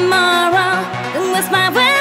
tomorrow. It was my way.